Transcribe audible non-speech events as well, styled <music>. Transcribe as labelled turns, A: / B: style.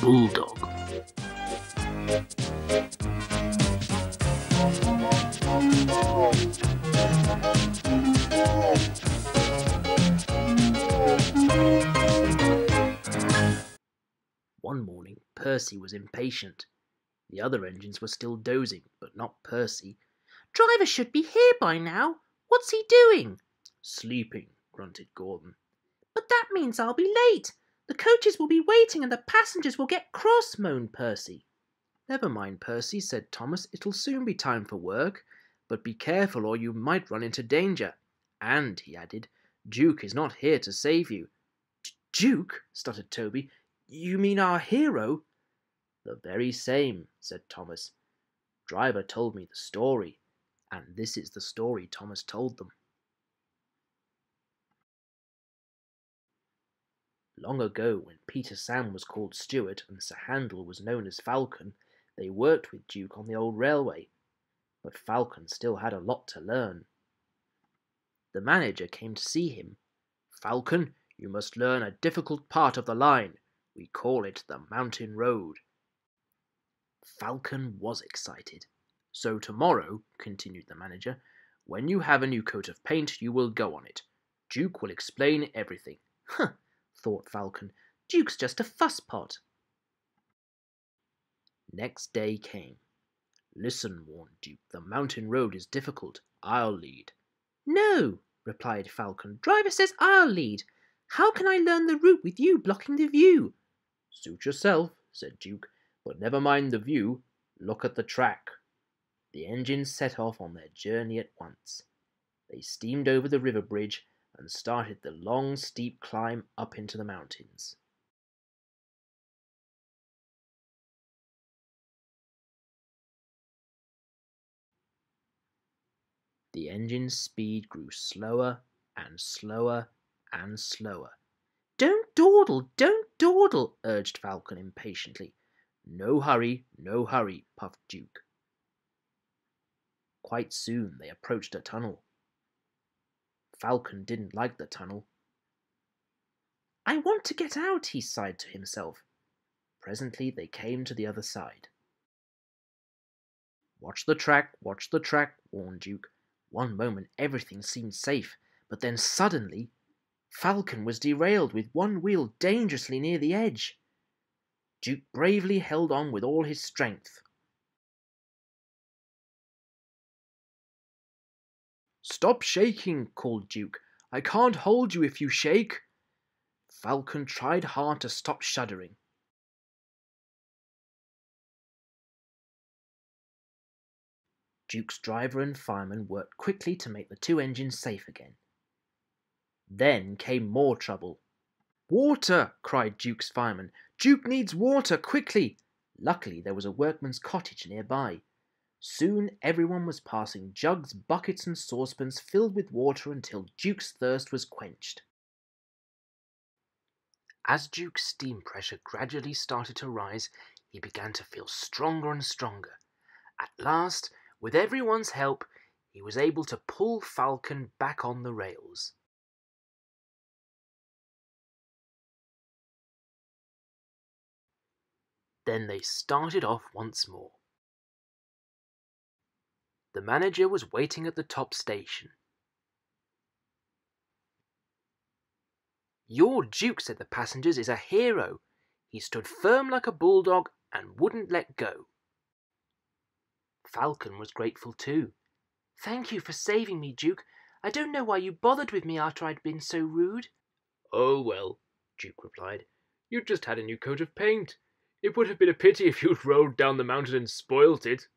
A: Bulldog. One morning, Percy was impatient. The other engines were still dozing, but not Percy.
B: Driver should be here by now. What's he doing?
A: Sleeping, grunted Gordon.
B: But that means I'll be late. The coaches will be waiting and the passengers will get cross, moaned Percy.
A: Never mind, Percy, said Thomas. It'll soon be time for work. But be careful or you might run into danger. And, he added, Duke is not here to save you.
B: Duke? stuttered Toby. You mean our hero?
A: The very same, said Thomas. Driver told me the story, and this is the story Thomas told them. Long ago, when Peter Sam was called Stuart and Sir Handel was known as Falcon, they worked with Duke on the old railway. But Falcon still had a lot to learn. The manager came to see him. Falcon, you must learn a difficult part of the line. We call it the mountain road. Falcon was excited. So tomorrow, continued the manager, when you have a new coat of paint, you will go on it. Duke will explain everything. <laughs>
B: Huh, thought Falcon. Duke's just a fusspot.
A: Next day came. Listen, warned Duke, the mountain road is difficult. I'll lead.
B: No, replied Falcon. Driver says I'll lead. How can I learn the route with you blocking the view?
A: Suit yourself, said Duke, but never mind the view. Look at the track. The engines set off on their journey at once. They steamed over the river bridge and started the long, steep climb up into the mountains. The engine's speed grew slower and slower and slower.
B: Don't dawdle, don't dawdle, urged Falcon impatiently.
A: No hurry, no hurry, puffed Duke. Quite soon they approached a tunnel. Falcon didn't like the tunnel.
B: I want to get out, he sighed to himself.
A: Presently they came to the other side. Watch the track, watch the track, warned Duke. One moment everything seemed safe, but then suddenly Falcon was derailed with one wheel dangerously near the edge. Duke bravely held on with all his strength. Stop shaking, called Duke. I can't hold you if you shake. Falcon tried hard to stop shuddering. Duke's driver and fireman worked quickly to make the two engines safe again. Then came more trouble. Water! cried Duke's fireman. Duke needs water, quickly! Luckily, there was a workman's cottage nearby. Soon everyone was passing jugs, buckets, and saucepans filled with water until Duke's thirst was quenched. As Duke's steam pressure gradually started to rise, he began to feel stronger and stronger. At last, with everyone's help, he was able to pull Falcon back on the rails. Then they started off once more. The manager was waiting at the top station. Your Duke, said the passengers, is a hero. He stood firm like a bulldog and wouldn't let go. Falcon was grateful too.
B: Thank you for saving me, Duke. I don't know why you bothered with me after I'd been so rude.
A: Oh, well, Duke replied. You'd just had a new coat of paint. It would have been a pity if you'd <laughs> rolled down the mountain and spoilt it.